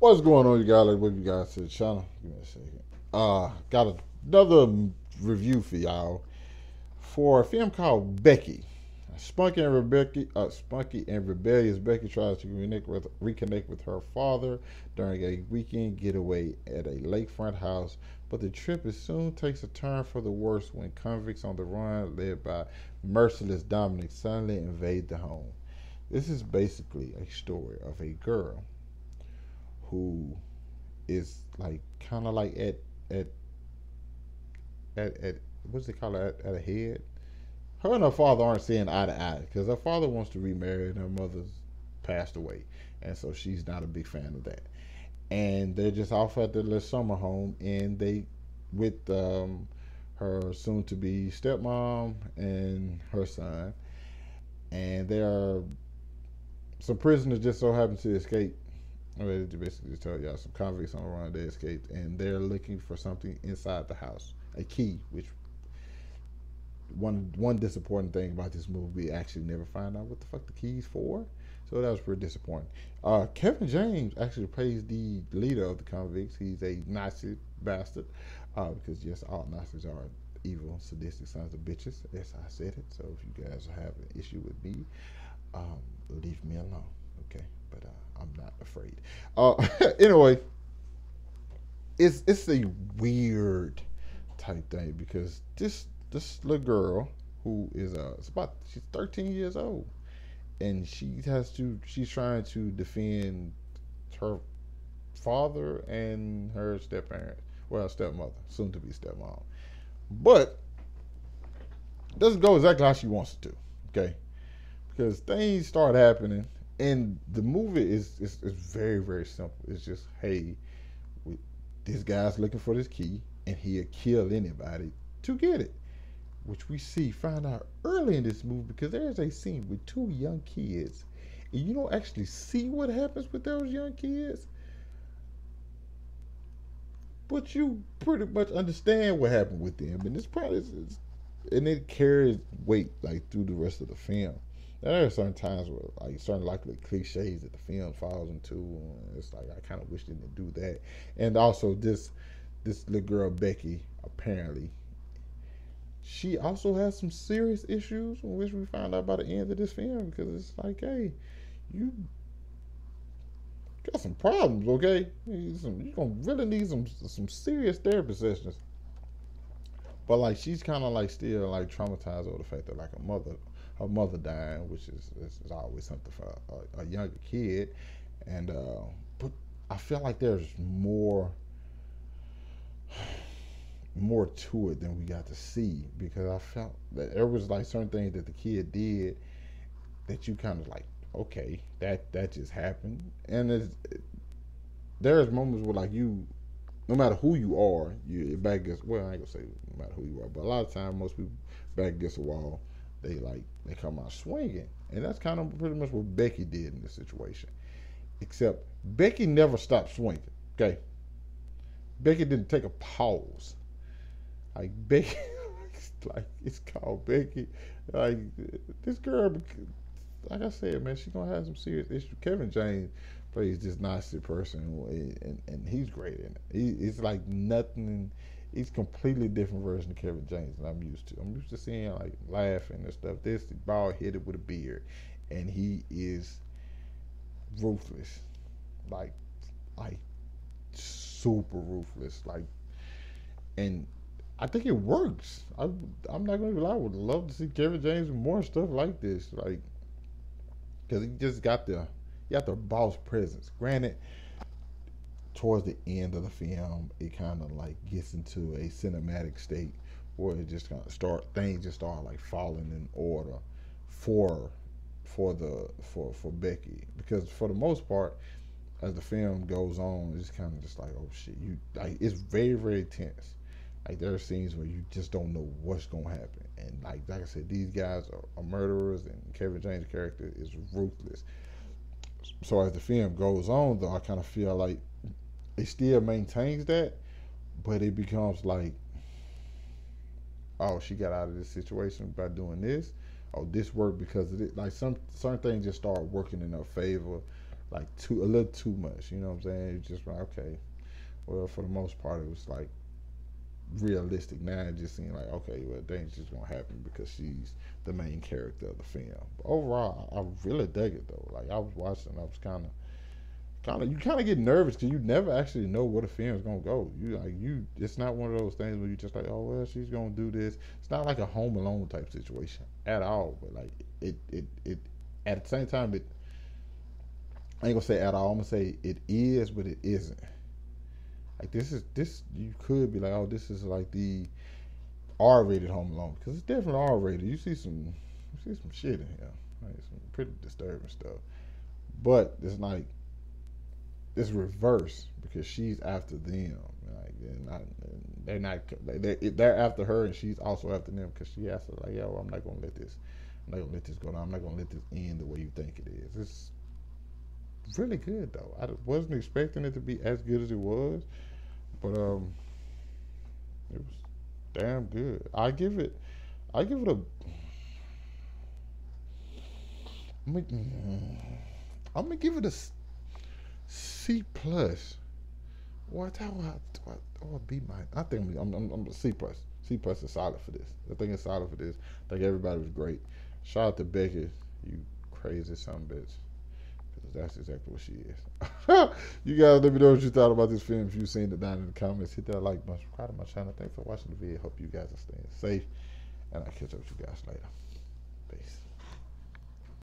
What's going on, you guys? Like, welcome you guys to the channel. Give me a second. Uh, got another review for y'all for a film called Becky. Spunky and Rebecca, uh, Spunky and rebellious Becky tries to reconnect with, reconnect with her father during a weekend getaway at a lakefront house, but the trip is soon takes a turn for the worse when convicts on the run, led by merciless Dominick, suddenly invade the home. This is basically a story of a girl who is like kind of like at at at at what's it called at, at a head. Her and her father aren't seeing eye to eye because her father wants to remarry and her mother's passed away, and so she's not a big fan of that. And they're just off at the little summer home, and they with um, her soon-to-be stepmom and her son, and there are some prisoners just so happen to escape ready to basically tell y'all some convicts on the run. They escaped, and they're looking for something inside the house, a key. Which one one disappointing thing about this movie, we actually never find out what the fuck the keys for. So that was pretty disappointing. Uh, Kevin James actually plays the leader of the convicts. He's a Nazi bastard, uh, because yes, all Nazis are evil, sadistic sons of bitches. Yes, I said it. So if you guys have an issue with me, um, leave me alone. Okay, but. Uh, I'm not afraid. Uh, anyway, it's it's a weird type thing because this this little girl who is uh about she's 13 years old and she has to she's trying to defend her father and her step well stepmother soon to be stepmom. But doesn't go exactly how she wants it to okay? Because things start happening and the movie is, is, is very very simple. It's just hey, we, this guy's looking for this key, and he'll kill anybody to get it, which we see find out early in this movie because there's a scene with two young kids, and you don't actually see what happens with those young kids, but you pretty much understand what happened with them, and it's probably it's, and it carries weight like through the rest of the film there are certain times where like certain likely cliches that the film falls into. It's like I kind of wish they didn't do that. And also this this little girl Becky apparently she also has some serious issues, which we find out by the end of this film because it's like, hey, you got some problems, okay? Some, you're gonna really need some some serious therapy sessions. But like she's kind of like still like traumatized over the fact that like a mother her mother dying, which is, is, always something for a, a younger kid. And uh, but I feel like there's more more to it than we got to see because I felt that there was like certain things that the kid did that you kind of like, okay, that that just happened, and it's, it, there's moments where like you, no matter who you are, you back against. Well, I ain't gonna say no matter who you are, but a lot of times most people back against a wall they like they come out swinging, and that's kind of pretty much what Becky did in this situation. Except Becky never stopped swinging. Okay, Becky didn't take a pause. Like Becky, like it's called Becky. Like this girl, like I said, man, she's gonna have some serious issues. Kevin James plays this nasty person, and, and he's great in it. He, it's like nothing he's completely different version of Kevin James than I'm used to. I'm used to seeing like laughing and stuff. This bald headed with a beard, and he is ruthless, like like super ruthless, like and I think it works. I, I'm not gonna lie. I would love to see Kevin James more stuff like this, like because he just got the he got the boss presence. Granted, towards the end of the film, it kind of like gets into a cinematic state where it just kind of start things just start like falling in order for for the for for Becky because for the most part, as the film goes on, it's kind of just like oh shit, you like it's very very tense. Like there are scenes where you just don't know what's gonna happen, and like like I said, these guys are, are murderers, and Kevin James' character is ruthless. So as the film goes on, though, I kind of feel like it still maintains that, but it becomes like, oh, she got out of this situation by doing this. Oh, this worked because of it. Like some certain things just start working in her favor like too a little too much. You know what I'm saying? It's just like okay, well for the most part it was like realistic. Now it just seemed like okay, well things just gonna happen because she's the main character of the film. But overall, I really dug it though. Like I was watching, I was kind of kind of you kind of get nervous because you never actually know where the film's gonna go. You like you, it's not one of those things where you just like, oh well, she's gonna do this. It's not like a Home Alone type situation at all. But like it, it, it. At the same time, it. I ain't gonna say at all. I'm gonna say it is, but it isn't. Like this is this. You could be like, oh, this is like the R-rated Home Alone because it's definitely R-rated. You see some, you see some shit in here, like some pretty disturbing stuff. But it's like it's reverse because she's after them. Like they're not, they're not, they're, they're after her, and she's also after them because she has to like, yo, I'm not gonna let this, I'm not gonna let this go down. I'm not gonna let this end the way you think it is. It's really good though. I wasn't expecting it to be as good as it was, but um, it was damn good. I give it, I give it a. I'm gonna, give it a C plus. What I what B minus? I think I'm, I'm I'm C plus. C plus is solid for this. I think it's solid for this. I think everybody was great. Shout out to Becky, you crazy son bitch. Because that's exactly what she is. you guys let me know what you thought about this film. If you've seen it down in the comments, hit that like button, subscribe to my channel. Thanks for watching the video. Hope you guys are staying safe. And I'll catch up with you guys later. Peace.